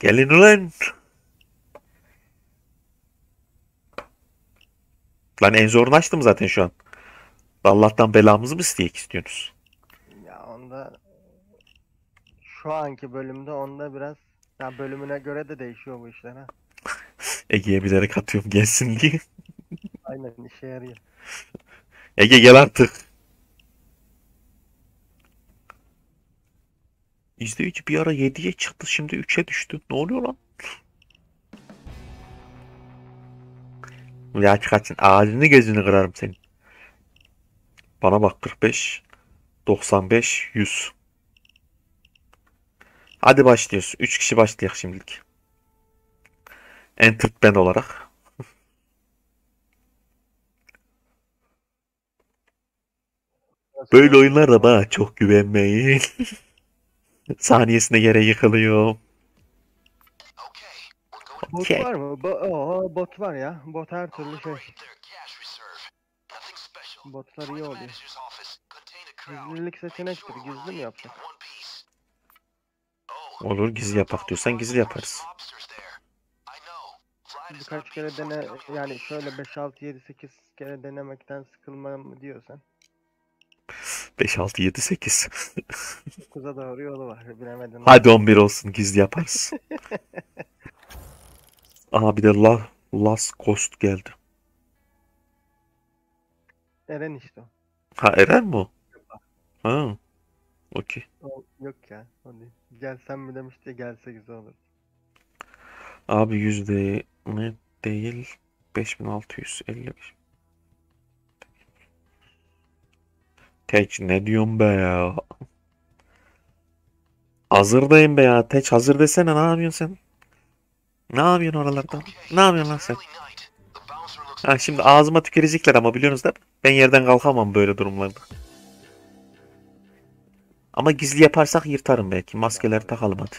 Gelin ulan. Lan en zorunu açtım zaten şu an. Allah'tan belamızı mı isteyek istiyorsunuz? Ya onda şu anki bölümde onda biraz ya bölümüne göre de değişiyor bu işler ha. Ege'ye bilerek atıyorum gelsin diye. Aynen işe yarıyor. Ege gel artık. İzleyici bir ara 7'ye çıktı şimdi 3'e düştü. Ne oluyor lan? Ya kaçın ağzını gözünü kırarım senin. Bana bak 45 95 100. Hadi başlıyoruz. 3 kişi başlayalım şimdilik. Entered ben olarak. Böyle oyunlarda bana çok güvenmeyin. Saniyesinde yere yıkılıyor. Bot var mı? Bo Oo, bot var ya. Bot her türlü şey. Botlar iyi oluyor. Gizlilik seçenektir. Gizli mi yapsak? Olur gizli yapak diyorsan gizli yaparız. Birkaç kere dene yani şöyle 5 6 7 8 kere denemekten sıkılmam mı diyorsan 5, 6, 7, 8. 9'a doğru yolu var. Bilemedim. Hadi 11 olsun gizli yaparız. Aha bir de La, Last Ghost geldi. Eren işte o. Ha Eren mi o? Ha. Okey. Yok ya. O değil. Mi demişti gelse güzel olur. Abi yüzde ne değil 5655. Teç ne diyorsun be ya? Hazırdayım be ya. Teç hazır desene ne yapıyorsun sen? Ne yapıyorsun oralarda? Ne yapıyorsun lan sen? Ha şimdi ağzıma tükürecekler ama biliyorsunuz mi? Ben yerden kalkamam böyle durumlarda. Ama gizli yaparsak yırtarım belki. Maskeleri takalım hadi.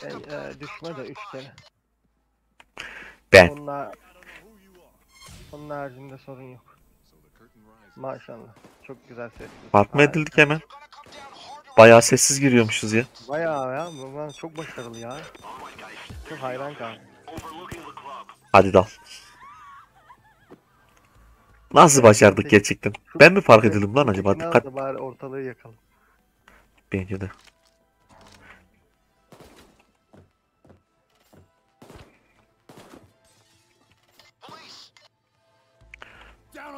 Şey e, düşme de 3 kere. Ben. Onlar onun haricinde sorun yok. Maşallah. Çok güzel ses. Fark mı edildik hemen? Bayağı sessiz giriyormuşuz ya. Bayağı ya. Bu bana çok başarılı ya. Çok hayran kaldım. Hadi dal. Nasıl başardık gerçekten? Ben mi fark edildim lan acaba? Dikkat bari ortalığı yakalım. bence de.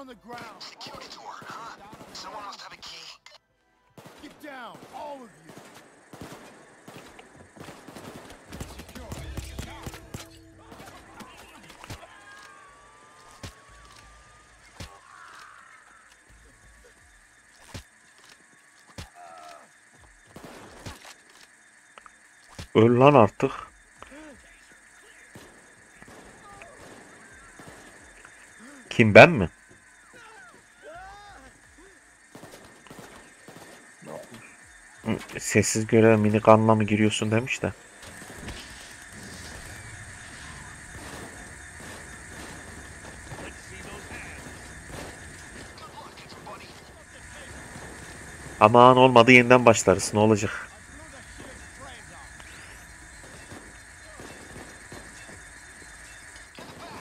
On the ground. Security door, huh? Someone must have a key. Get down, all of you. Öl lan artık. Kim ben mi? Sessiz görev mini kanla mı giriyorsun demiş de. Aman olmadı yeniden başlarız. Ne olacak?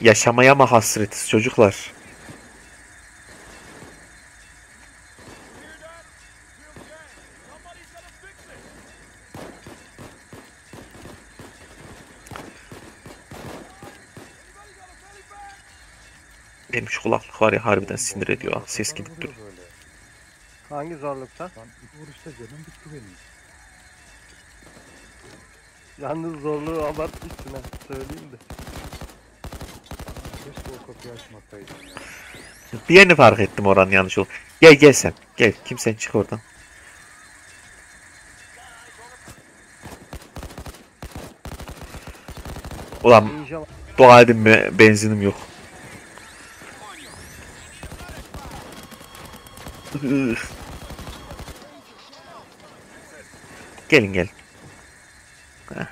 Yaşamaya mı hasretiz çocuklar? Benim şu kulaklık var ya harbiden sinir ediyor. Ses gidip duruyor. Hangi zorlukta? Lan bir vuruşta canım bitti benim. Yalnız zorluğu abartmışsın ha. Söyleyeyim de. Keşke o kapıyı açmasaydım ya. Bir yeni fark ettim oranın yanlış ol. Gel gel sen. Gel. Kimsen çık oradan. Ulan dua edin be, benzinim yok. Gelin gelin. Heh.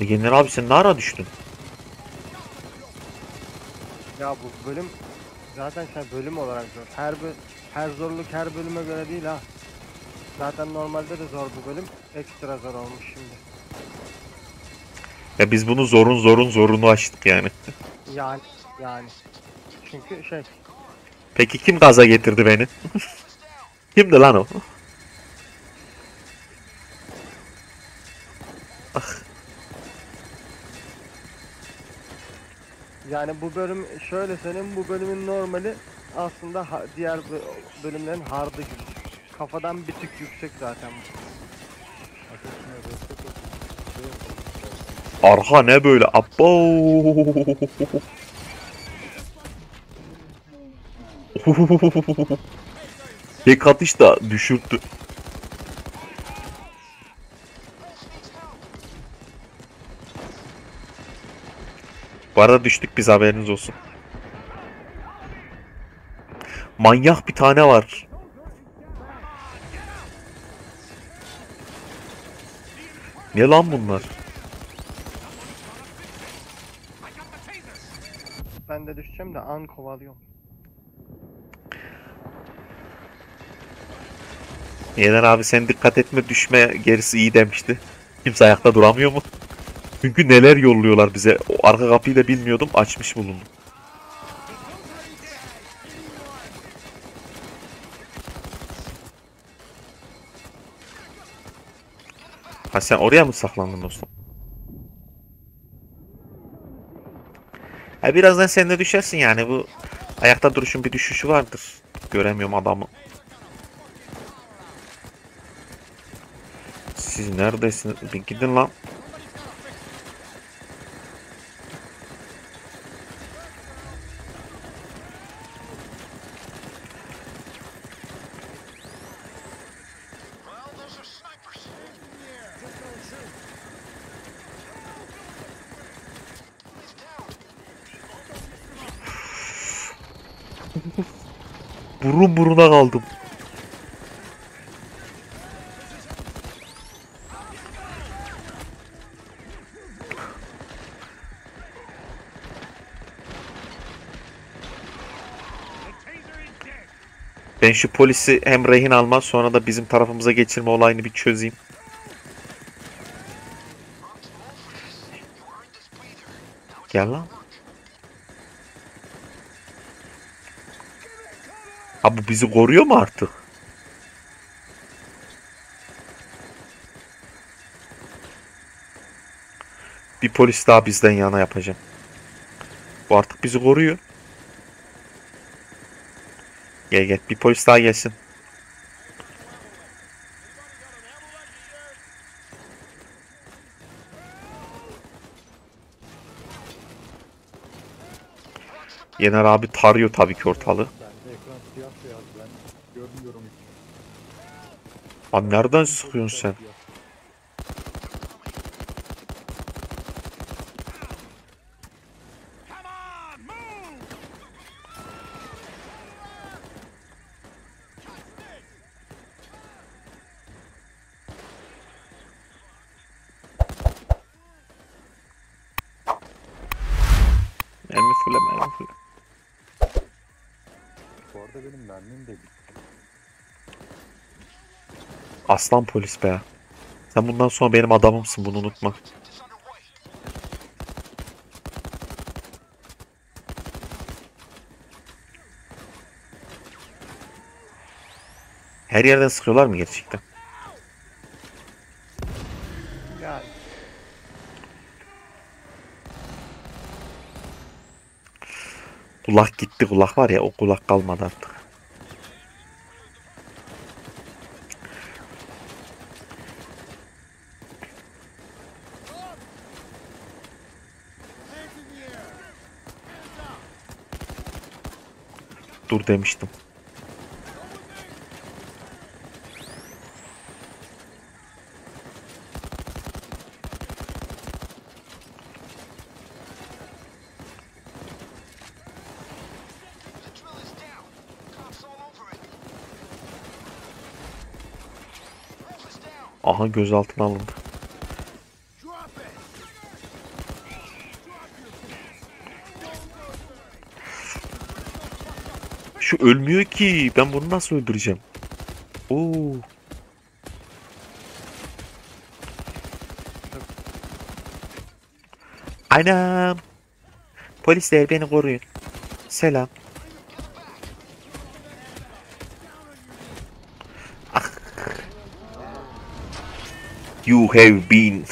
Yener abi sen ne ara düştün? Ya bu bölüm zaten şey bölüm olarak zor. Her her zorluk her bölüme göre değil ha. Zaten normalde de zor bu bölüm. Ekstra zor olmuş şimdi. Ya biz bunu zorun zorun zorunu açtık yani. Yani yani. Çünkü şey Peki kim gaza getirdi beni? Kimdi lan o? yani bu bölüm şöyle söyleyeyim bu bölümün normali aslında diğer bö- bölümlerin hardı gibi. Kafadan bir tık yüksek zaten. Arha ne böyle? Abo. Tek atış da düşürttü. Bu arada düştük biz haberiniz olsun. Manyak bir tane var. Ne lan bunlar? Ben de düşeceğim de an kovalıyorum. Yener abi sen dikkat etme düşme gerisi iyi demişti. Kimse ayakta duramıyor mu? Çünkü neler yolluyorlar bize. O arka kapıyı da bilmiyordum açmış bulundum. Ha sen oraya mı saklandın dostum? Ha birazdan sen de düşersin yani bu ayakta duruşun bir düşüşü vardır. Göremiyorum adamı. Siz neredesiniz? Bir gidin lan. Burun buruna kaldım. Ben şu polisi hem rehin alma sonra da bizim tarafımıza geçirme olayını bir çözeyim. Gel lan. Ha bu bizi koruyor mu artık? Bir polis daha bizden yana yapacağım. Bu artık bizi koruyor. Gel gel bir polis daha gelsin. Yener abi tarıyor tabii ki ortalığı. Bende ekran siyah beyaz ben görmüyorum hiç. Abi nereden sıkıyorsun sen? Mermi fulle mermi fulle. Bu arada benim mermim de bitti. Aslan polis be. Sen bundan sonra benim adamımsın bunu unutma. Her yerden sıkıyorlar mı gerçekten? Kulak gitti kulak var ya o kulak kalmadı artık. Dur demiştim. Aha gözaltına alındı. Şu ölmüyor ki. Ben bunu nasıl öldüreceğim? Oo. Anam. Polisler beni koruyun. Selam. Ah. You have been.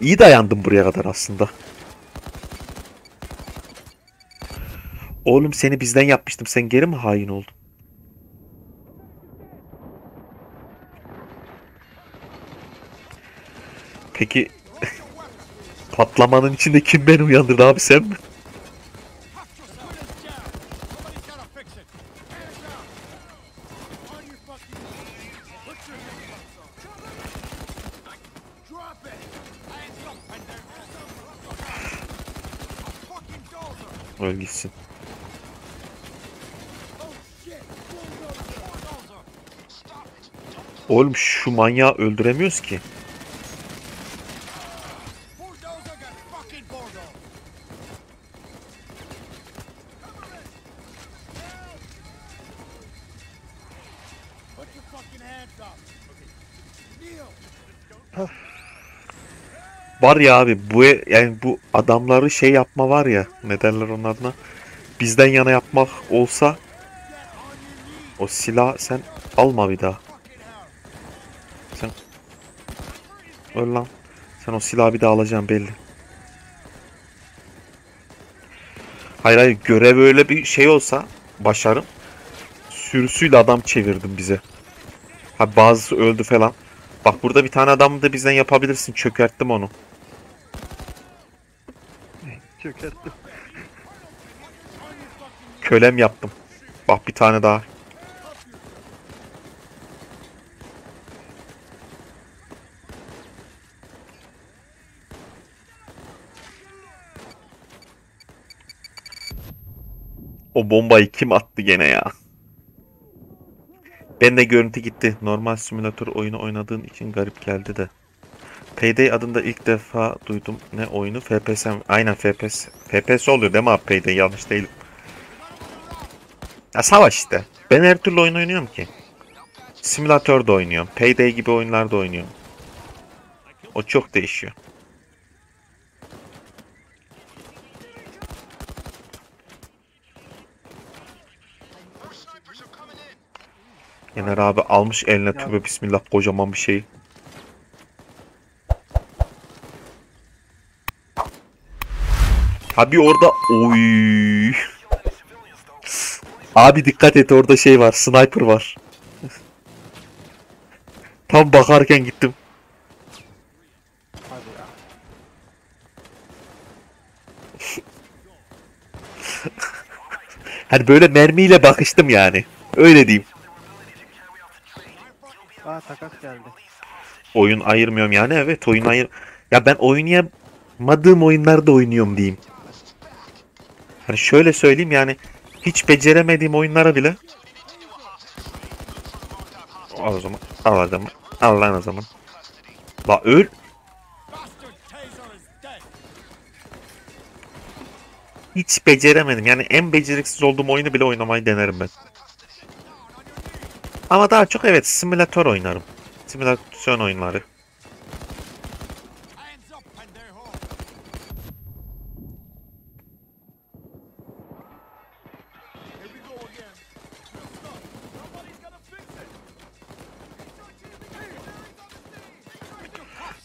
İyi dayandım buraya kadar aslında. Oğlum seni bizden yapmıştım. Sen geri mi hain oldun? Peki patlamanın içinde kim beni uyandırdı abi sen mi? Somebody's gotta Oğlum şu manyağı öldüremiyoruz ki. Var ya abi bu yani bu adamları şey yapma var ya ne derler onun adına bizden yana yapmak olsa o silah sen alma bir daha. Sen öl lan. Sen o silahı bir daha alacaksın belli. Hayır hayır görev öyle bir şey olsa başarım. Sürüsüyle adam çevirdim bize. Ha bazısı öldü falan. Bak burada bir tane adamı da bizden yapabilirsin. Çökerttim onu. Çökerttim. Kölem yaptım. Bak bir tane daha. O bombayı kim attı gene ya? Ben de görüntü gitti. Normal simülatör oyunu oynadığın için garip geldi de. Payday adında ilk defa duydum. Ne oyunu? FPS. Aynen FPS. FPS oluyor değil mi abi Payday? Yanlış değilim. Ya savaş işte. Ben her türlü oyun oynuyorum ki. Simülatör de oynuyorum. Payday gibi oyunlar da oynuyorum. O çok değişiyor. Yener abi almış eline tübe bismillah kocaman bir şey. Abi orada oy. Abi dikkat et orada şey var. Sniper var. Tam bakarken gittim. Hani böyle mermiyle bakıştım yani. Öyle diyeyim. Aa takas geldi. Oyun ayırmıyorum yani evet oyun ayır. Ya ben oynayamadığım oyunlarda oynuyorum diyeyim. Hani şöyle söyleyeyim yani hiç beceremediğim oyunlara bile Al o zaman. Al adamı. Al lan o zaman. La öl. Hiç beceremedim. Yani en beceriksiz olduğum oyunu bile oynamayı denerim ben. Ama daha çok evet simülatör oynarım. Simülasyon oyunları.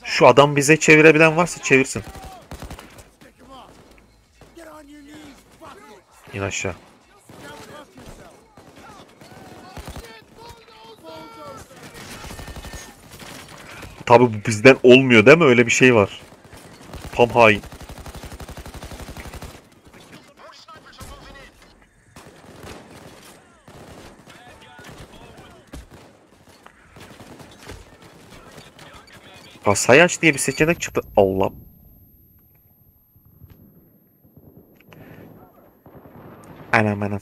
Şu adam bize çevirebilen varsa çevirsin. Stick him Tabi bu bizden olmuyor değil mi? Öyle bir şey var. Tam hain. Kasayı aç diye bir seçenek çıktı. Allah. Anam anam.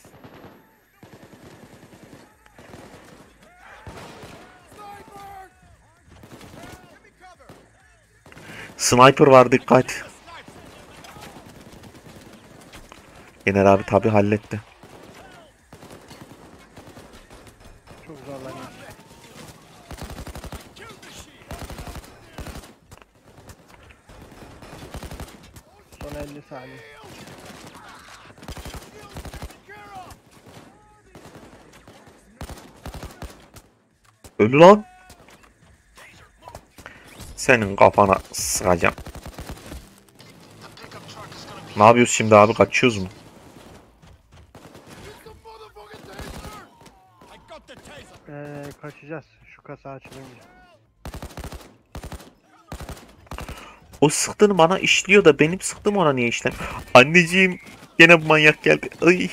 Sniper var dikkat. Yener abi tabi halletti. Çok zorlanıyor. Son 50 saniye. Ölü lan. Senin kafana sıkacağım. Ne yapıyoruz şimdi abi? Kaçıyoruz mu? Ee, kaçacağız şu kasa açılınca. O sıktığını bana işliyor da benim sıktığım ona niye işlem? Anneciğim gene bu manyak geldi. Ay.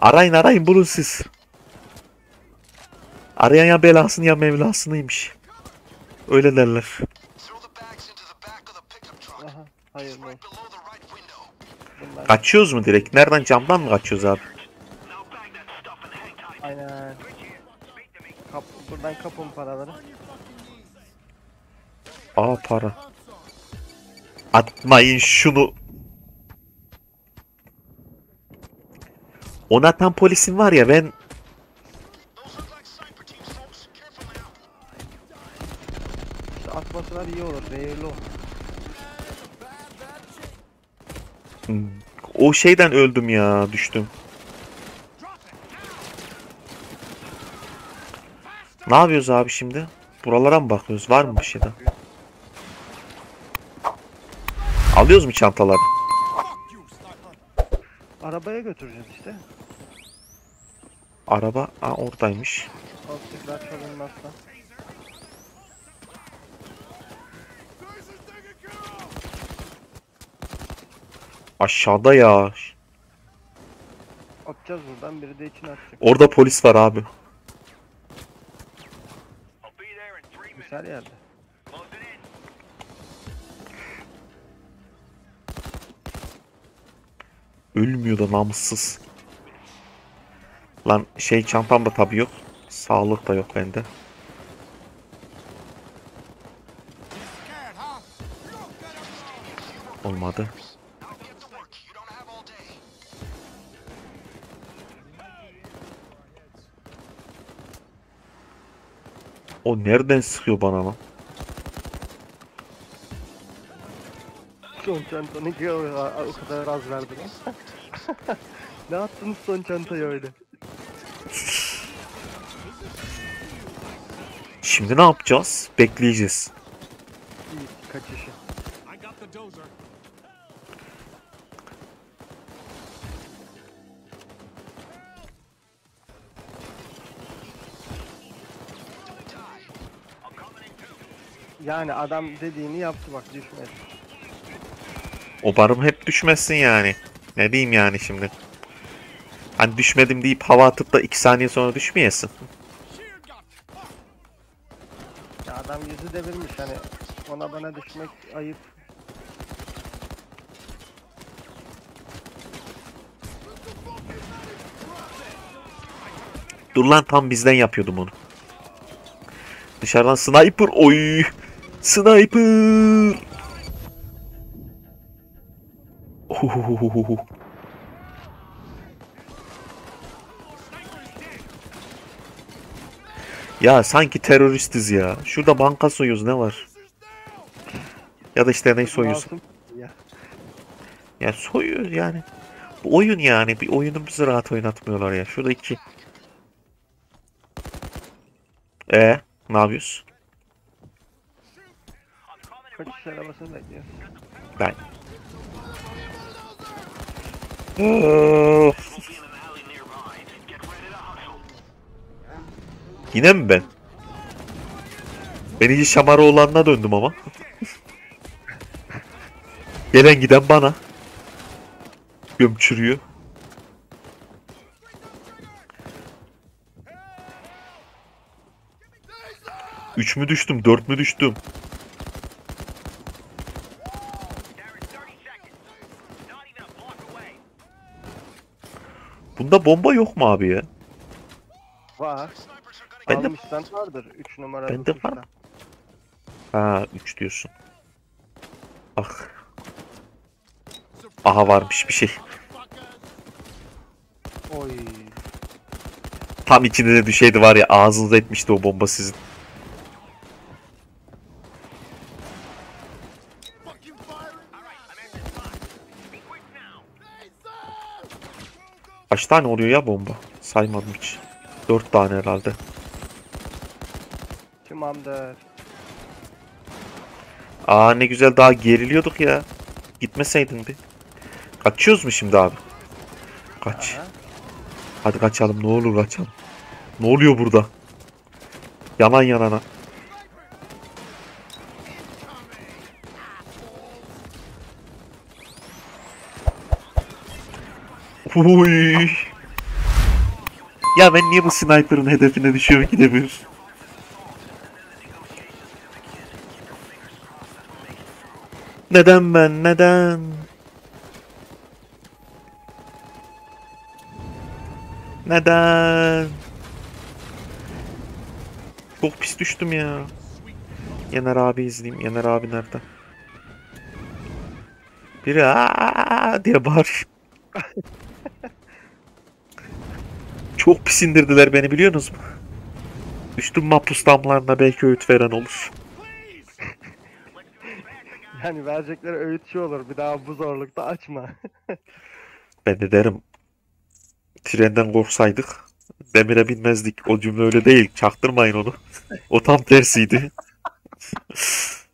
Arayın arayın bulun siz. Arayan ya belasını ya mevlasınıymış. Öyle derler. Aha hayırlı. Bunlar Kaçıyoruz mu direkt? Nereden camdan mı kaçıyoruz abi? aynen. Kap, buradan kapın paraları. Aa para. Atmayın şunu. Ona tam polisin var ya ben. İşte atmasalar iyi olur. Zehirli olur. o şeyden öldüm ya düştüm. Ne yapıyoruz abi şimdi? Buralara mı bakıyoruz? Var mı bir şey daha? Alıyoruz mu sniper! Arabaya götüreceğiz işte. Araba Aa, oradaymış. Çalınmazsa. Aşağıda ya. Atacağız buradan biri de içine atacak. Orada polis var abi. Güzel yerde. Ölmüyor da namussuz. Lan şey çantam da tabii yok. Sağlık da yok bende. Olmadı. O nereden sıkıyor bana lan? Son o, o kadar az verdi lan. ne attınız son çantayı öyle? Şimdi ne yapacağız? Bekleyeceğiz. Kaçışı. Yani adam dediğini yaptı bak düşmedi. O barım hep düşmesin yani. Ne diyeyim yani şimdi? Hani düşmedim deyip hava atıp da 2 saniye sonra düşmeyesin. Adam yüzü devirmiş hani ona bana düşmek ayıp. Dur lan tam bizden yapıyordum onu. Dışarıdan sniper oy. Sniper. Ohohohoho. Ya sanki teröristiz ya. Şurada banka soyuyoruz ne var? Ya da işte ne soyuyoruz? Masum Ya. Soyuyoruz yani. Bu oyun yani. Bir oyunu bizi rahat oynatmıyorlar ya. Şurada iki. E ne yapıyoruz? Kaçış arabasını bekliyoruz. Ben. Yine mi ben? Ben iyice şamara olanına döndüm ama. Gelen giden bana. Gömçürüyor. Üç mü düştüm, dört mü düştüm? Bunda bomba yok mu abi ya? Var. Ben de Almışsan vardır 3 numara. Bende uçuşta. var. Ha 3 diyorsun. Ah. Aha varmış bir şey. Oy. Tam içine de düşeydi var ya ağzınıza etmişti o bomba sizin. Kaç tane oluyor ya bomba? Saymadım hiç. 4 tane herhalde. Tamamdır. Aa ne güzel daha geriliyorduk ya. Gitmeseydin bir. Kaçıyoruz mu şimdi abi? Kaç. Aha. Hadi kaçalım ne olur kaçalım. Ne oluyor burada? Yanan yanana. Uy. Ya ben niye bu sniper'ın hedefine düşüyorum ki de Neden ben? Neden? Neden? Çok pis düştüm ya. Yener abi izleyeyim. Yener abi nerede? Biri aa diye bağırıyor. Çok pis indirdiler beni biliyorsunuz mu? Düştüm mahpus damlarına belki öğüt veren olur. Yani verecekleri öğüt şu olur. Bir daha bu zorlukta açma. Ben de derim trenden korksaydık demire binmezdik. O cümle öyle değil. Çaktırmayın onu. O tam tersiydi.